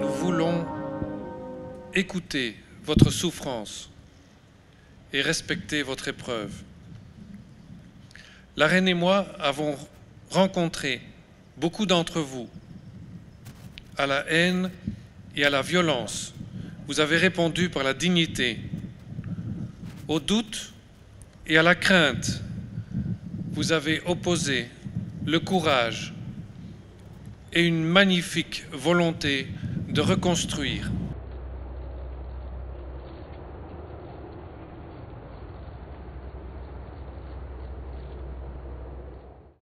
Nous voulons écouter votre souffrance et respecter votre épreuve. La reine et moi avons rencontré beaucoup d'entre vous à la haine et à la violence. Vous avez répondu par la dignité. Au doute et à la crainte, vous avez opposé le courage et une magnifique volonté de reconstruire